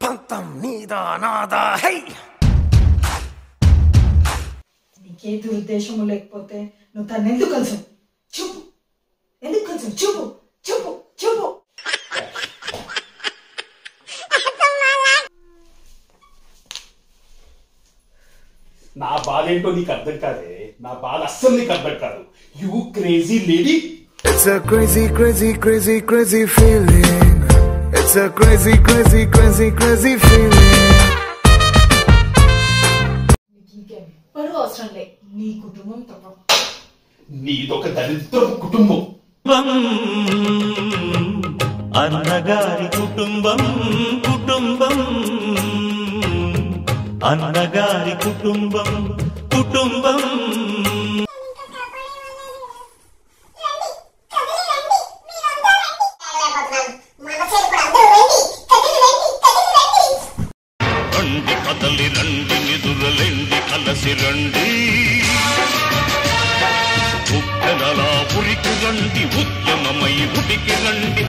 పంతం నీదా నాదా హై నీకే దురుద్దేశము లేకపోతే నువ్వు తను ఎందుకు కలిసి చూపు ఎందుకు కలిసి చూపు చూపు చూపు నా బాధ ఏంటో నీకు అర్థం కాదే నా బాధ అస్సలు నీకు అర్థం కాదు you crazy lady It's a crazy, crazy, crazy, crazy feeling. It's a crazy, crazy, crazy, crazy feeling. నీకు ఇంకెవ్వరూ అవసరం లే నీ కుటుంబం తప్ప నీదొక దరిద్రపు కుటుంబం అన్నగారి కుటుంబం కుటుంబం అన్నగారి కుటుంబం కుటుంబం రండి కదలి రండి నిధులెండి కలసి రండి. ఉప్పెనలా ఉరికి రండి ఉద్యమమై ఉడికి రండి.